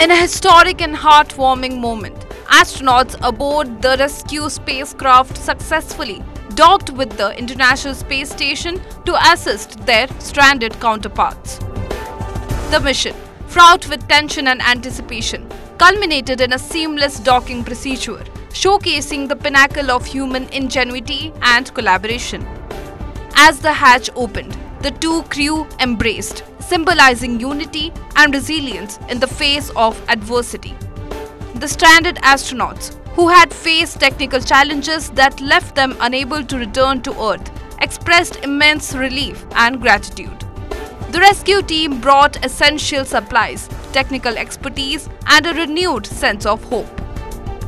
In a historic and heartwarming moment, astronauts aboard the rescue spacecraft successfully docked with the International Space Station to assist their stranded counterparts. The mission, fraught with tension and anticipation, culminated in a seamless docking procedure, showcasing the pinnacle of human ingenuity and collaboration. As the hatch opened, the two crew embraced, symbolizing unity and resilience in the face of adversity. The stranded astronauts, who had faced technical challenges that left them unable to return to Earth, expressed immense relief and gratitude. The rescue team brought essential supplies, technical expertise, and a renewed sense of hope.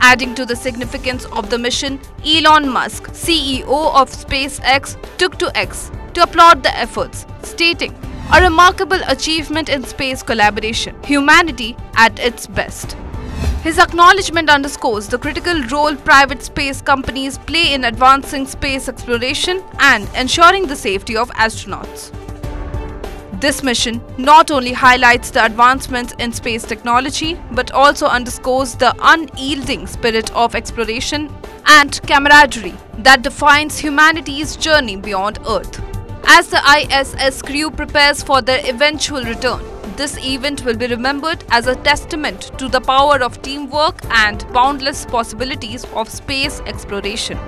Adding to the significance of the mission, Elon Musk, CEO of SpaceX, took to X to applaud the efforts, stating, A remarkable achievement in space collaboration, humanity at its best. His acknowledgement underscores the critical role private space companies play in advancing space exploration and ensuring the safety of astronauts. This mission not only highlights the advancements in space technology but also underscores the unyielding spirit of exploration and camaraderie that defines humanity's journey beyond Earth. As the ISS crew prepares for their eventual return, this event will be remembered as a testament to the power of teamwork and boundless possibilities of space exploration.